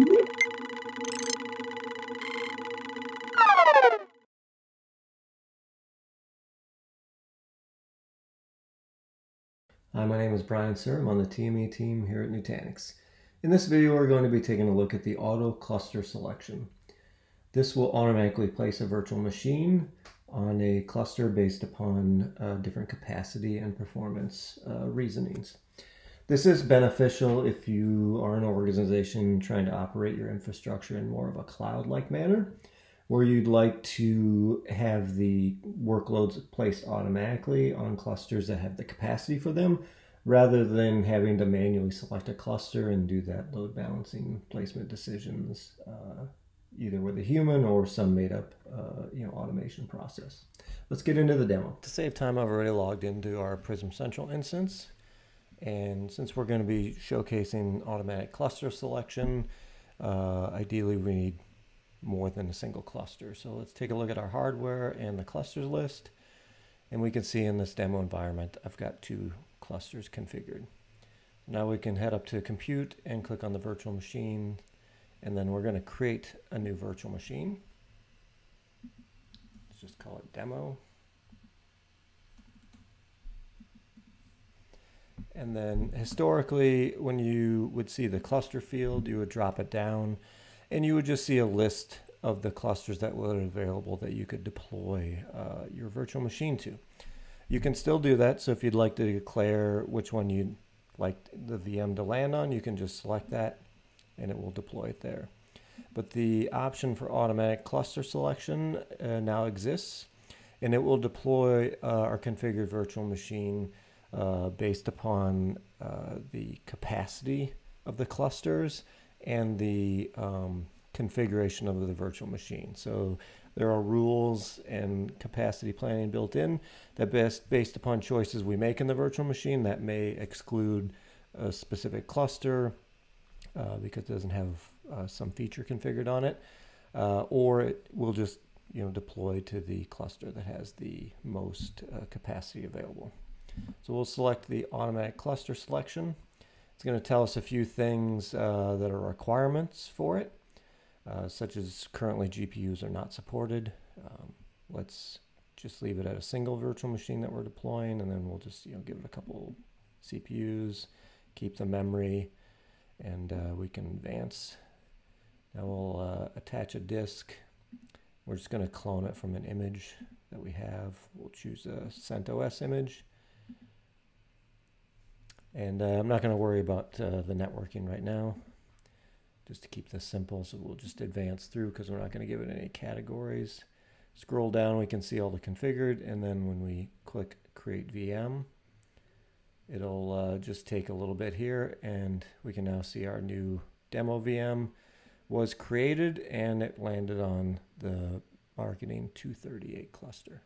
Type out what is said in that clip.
Hi, my name is Brian Suhr. I'm on the TME team here at Nutanix. In this video, we're going to be taking a look at the auto cluster selection. This will automatically place a virtual machine on a cluster based upon uh, different capacity and performance uh, reasonings. This is beneficial if you are an organization trying to operate your infrastructure in more of a cloud-like manner, where you'd like to have the workloads placed automatically on clusters that have the capacity for them, rather than having to manually select a cluster and do that load balancing placement decisions, uh, either with a human or some made up uh, you know, automation process. Let's get into the demo. To save time, I've already logged into our Prism Central instance. And since we're going to be showcasing automatic cluster selection, uh, ideally we need more than a single cluster. So let's take a look at our hardware and the clusters list. And we can see in this demo environment, I've got two clusters configured. Now we can head up to compute and click on the virtual machine. And then we're going to create a new virtual machine. Let's just call it demo. And then historically, when you would see the cluster field, you would drop it down and you would just see a list of the clusters that were available that you could deploy uh, your virtual machine to. You can still do that. So if you'd like to declare which one you'd like the VM to land on, you can just select that and it will deploy it there. But the option for automatic cluster selection uh, now exists and it will deploy uh, our configured virtual machine based upon uh, the capacity of the clusters and the um, configuration of the virtual machine. So there are rules and capacity planning built in that best based upon choices we make in the virtual machine that may exclude a specific cluster uh, because it doesn't have uh, some feature configured on it, uh, or it will just you know deploy to the cluster that has the most uh, capacity available. So we'll select the automatic cluster selection. It's going to tell us a few things uh, that are requirements for it, uh, such as currently GPUs are not supported. Um, let's just leave it at a single virtual machine that we're deploying, and then we'll just you know give it a couple CPUs, keep the memory, and uh, we can advance. Now we'll uh, attach a disk. We're just going to clone it from an image that we have. We'll choose a CentOS image. And uh, I'm not going to worry about uh, the networking right now, just to keep this simple. So we'll just advance through because we're not going to give it any categories. Scroll down, we can see all the configured. And then when we click Create VM, it'll uh, just take a little bit here. And we can now see our new demo VM was created and it landed on the Marketing 238 cluster.